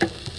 Yeah.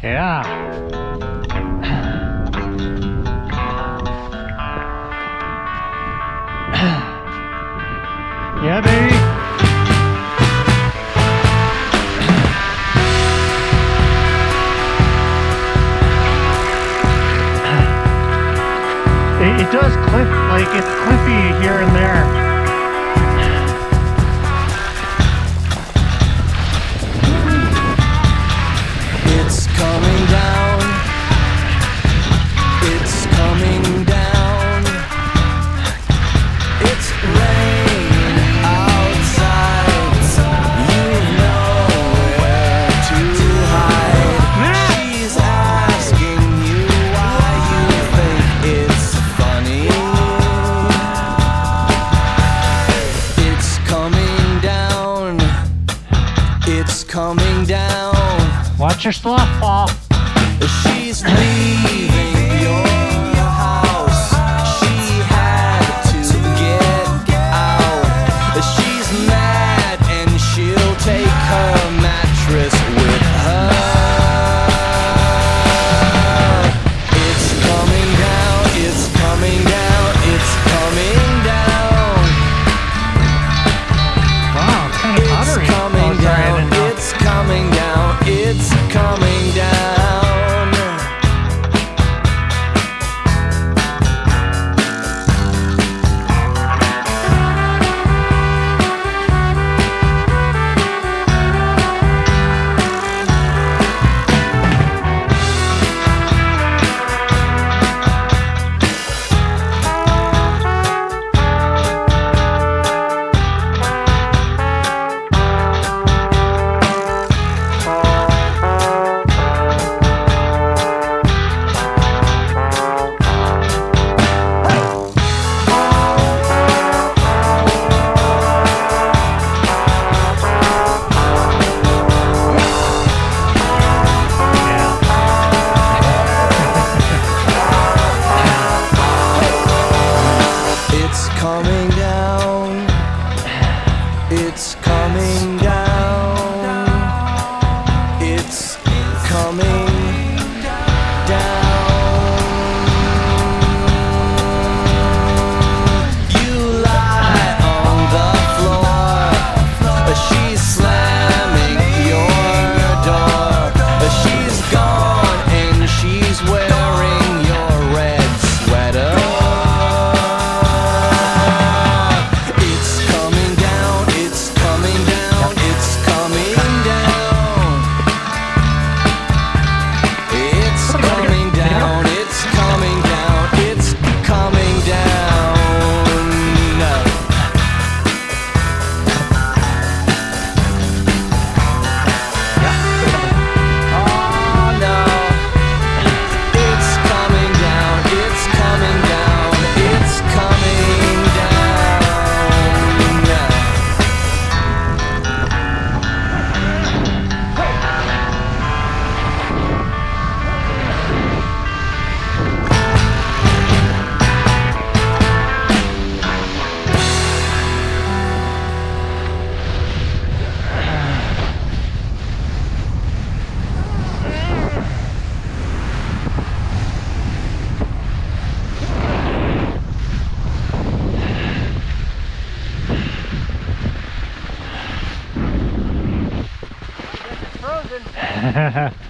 Yeah. yeah, baby. It, it does clip, like it's clippy here and there. coming down. Watch your slough. She's leaving. half